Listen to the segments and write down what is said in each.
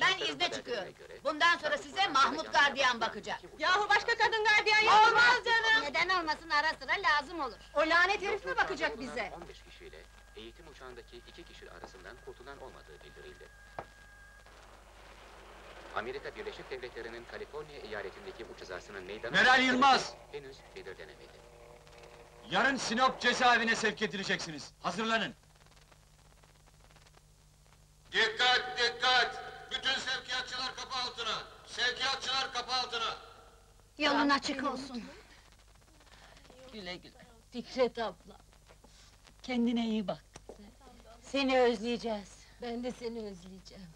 ben izne çıkıyorum. Bundan sonra size Mahmut gardiyan bakacak. Yahu başka kadın gardiyan yok Olmaz canım! Neden olmasın ara sıra lazım olur. O lanet herif mi bakacak bize? 15 kişiyle eğitim uçağındaki iki kişi arasından kurtulan olmadığı bildirildi. Amerika Birleşik Devletleri'nin Kaliforniya eyaletindeki uç hizasının meydana... Meral Yılmaz! Henüz belirlenemedi. Yarın Sinop cezaevine sevk edileceksiniz. Hazırlanın. Dikkat dikkat! Bütün sevkiyatçılar kapı altına! Sevkiyatçılar kapı altına! Yolun açık olsun. Güle güle. Fikret abla. Kendine iyi bak. Seni özleyeceğiz. Ben de seni özleyeceğim.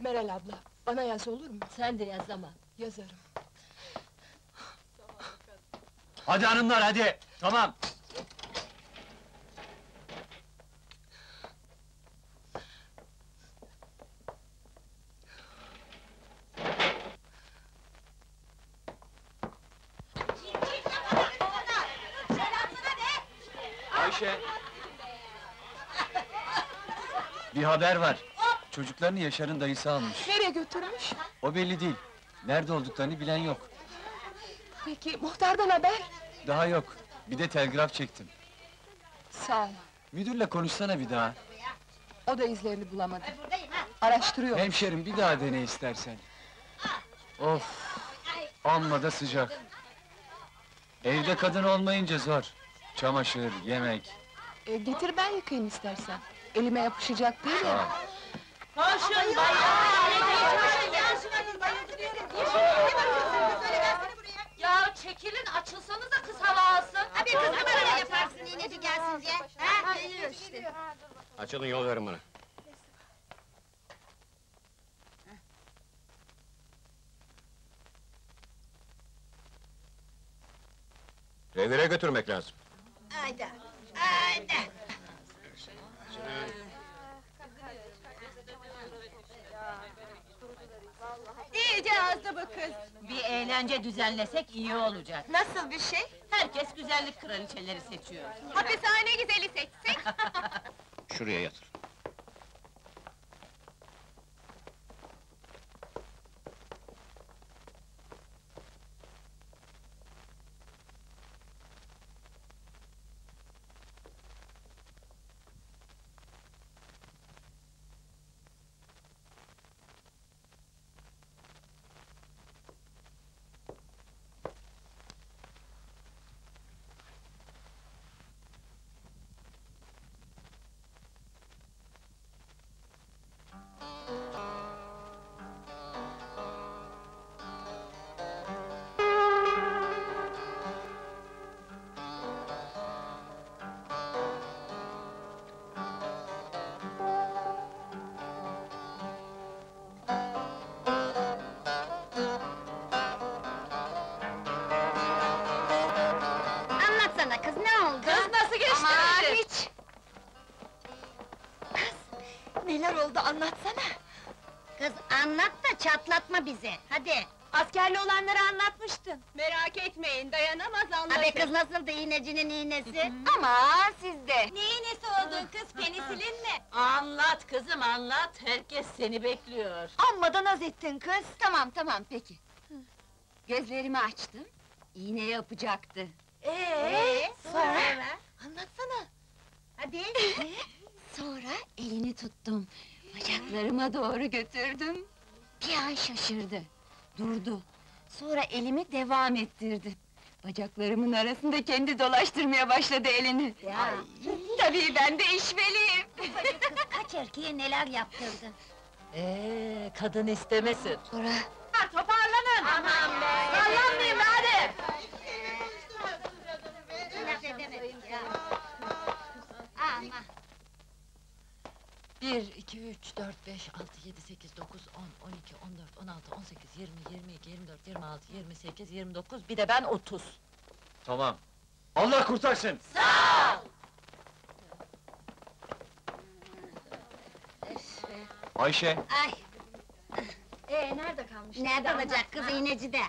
Meral abla, bana yaz olur mu? Sen de yaz ama. Yazarım. Hadi hanımlar hadi. Tamam. Ayşe. Bir haber var. Çocuklarını Yaşar'ın dayısı almış. Nereye götürmüş? O belli değil. Nerede olduklarını bilen yok. Peki, muhtardan haber? Daha yok. Bir de telgraf çektim. Sağ ol. Müdürle konuşsana bir daha. O da izlerini bulamadı. Araştırıyor. Hemşerim bir daha dene istersen. Of! Amma da sıcak. Evde kadın olmayınca zor. Çamaşır, yemek. E, getir ben yıkayayım istersen. Elime yapışacak değil mi? Koşun Ya çekilin açılsanız da kız hava alsın. Abi kız numara yaparsın iğneci gelsin diye. Ha, geliyor işte. Açılın yol verin bana. Revire götürmek lazım. Haydi. Haydi. İyice azdı bu kız. Bir eğlence düzenlesek iyi olacak. Nasıl bir şey? Herkes güzellik kraliçeleri seçiyor. Hapishane güzeli seçsek. Şuraya yatır. Oldu anlatsana. Kız anlat da çatlatma bizi. Hadi. Askerli olanları anlatmıştın. Merak etmeyin, dayanamaz anlatır. Abi kız nasıldı iğnecinin iğnesi? Ama sizde. Ne iğnesi oldun kız, penisilin mi? Anlat kızım, anlat. Herkes seni bekliyor. Amma da naz ettin kız. Tamam tamam peki. Gözlerimi açtım. İğne yapacaktı. Ee, sonra? Anlatsana. Hadi. Sonra elini tuttum. Bacaklarıma doğru götürdüm. Bir an şaşırdı. Durdu. Sonra elimi devam ettirdi. Bacaklarımın arasında kendi dolaştırmaya başladı elini. Ay, tabii ben de işveliyim. kız kaç erkeğe neler yaptırdı. Ee, kadın istemesin. Sonra Toparlanın! Aman be! Sallanmayın 1, 2, 3, 4, 5, 6, 7, 8, 9, 10, 12, 14, 16, 18, 20, 22, 24, 26, 28, 29, bir de ben 30. Tamam. Allah kurtarsın. Ayşe, Ay. Ee nerede kalmış? Nerede olacak kız iğnecide?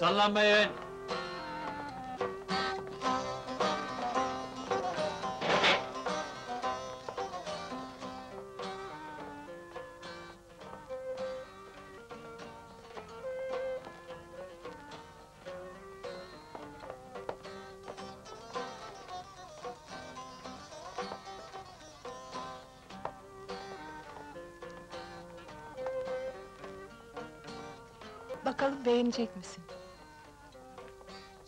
Sallanmayın! Bakalım beğenecek misin?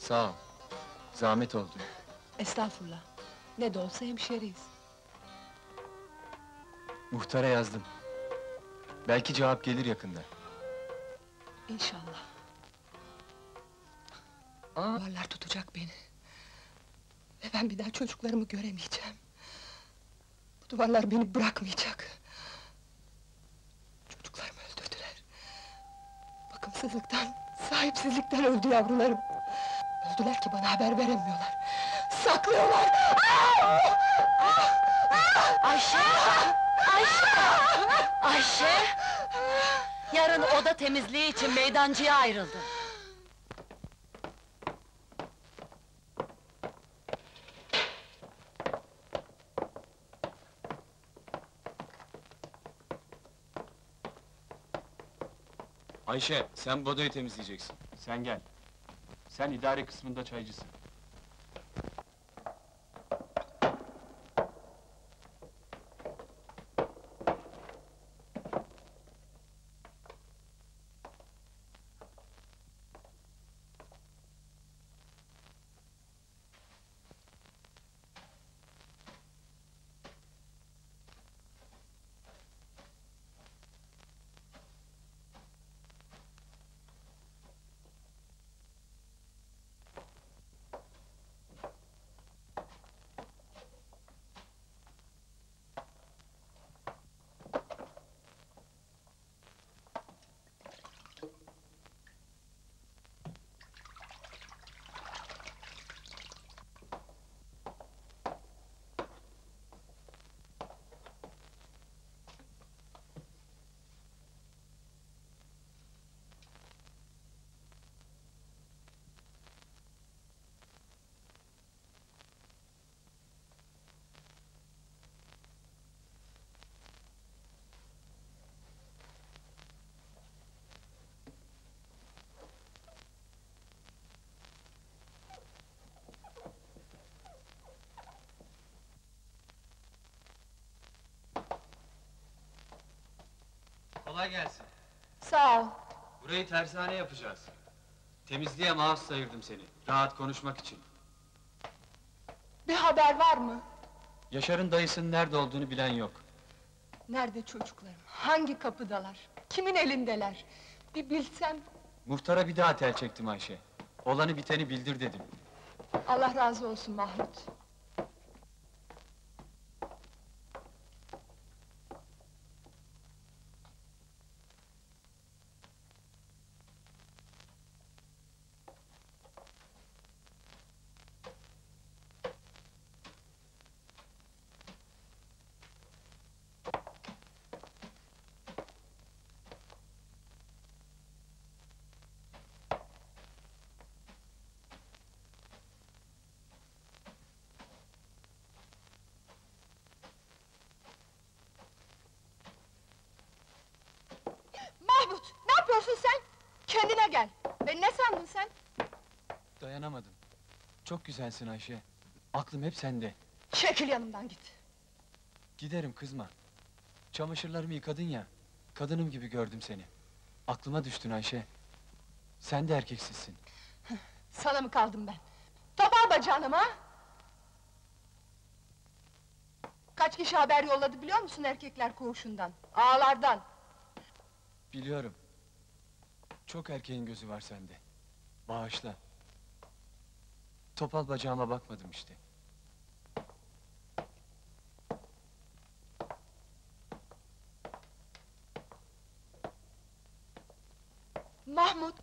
Sağ ol. Zahmet oldu. Estağfurullah. Ne de olsa hemşeriyiz. Muhtara yazdım. Belki cevap gelir yakında. İnşallah. Aa, Duvarlar tutacak beni. Ve ben bir daha çocuklarımı göremeyeceğim. Bu duvarlar beni bırakmayacak. Çocuklarımı öldürdüler. Bakımsızlıktan, sahipsizlikten öldü yavrularım. Öldüler ki bana haber veremiyorlar. Saklıyorlar! Ayşe! Ayşe! Ayşe! Yarın oda temizliği için meydancıya ayrıldım. Ayşe, sen bodayı temizleyeceksin. Sen gel. Sen idare kısmında çaycısın. Kolay gelsin. Sağ ol. Burayı tersane yapacağız. Temizliğe mahsus sayırdım seni. Rahat konuşmak için. Bir haber var mı? Yaşar'ın dayısının nerede olduğunu bilen yok. Nerede çocuklarım? Hangi kapıdalar? Kimin elindeler? Bir bilsem. Muhtara bir daha tel çektim Ayşe. Olanı biteni bildir dedim. Allah razı olsun Mahmut. Mahmut, ne yapıyorsun sen? Kendine gel. Beni ne sandın sen? Dayanamadım. Çok güzelsin Ayşe. Aklım hep sende. Çekil yanımdan git. Giderim kızma. Çamaşırlarımı yıkadın ya. Kadınım gibi gördüm seni. Aklıma düştün Ayşe. Sen de erkeksizsin. Sana mı kaldım ben? Topal bacağını ha? Kaç kişi haber yolladı biliyor musun erkekler koğuşundan? Ağlardan. Biliyorum. Çok erkeğin gözü var sende. Bağışla. Topal bacağıma bakmadım işte. Mahmut!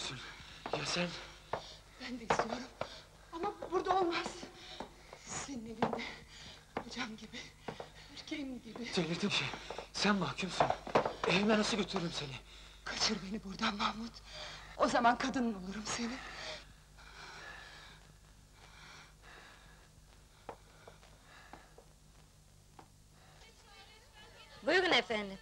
Musun? Ya sen? Ben de istiyorum. Ama burada olmaz. Senin evinde. Kocam gibi. Erkeğim gibi. Delirdim şey. Sen mahkumsun. Evime nasıl götürürüm seni? Kaçır beni buradan Mahmut. O zaman kadın olurum senin. Buyurun efendim.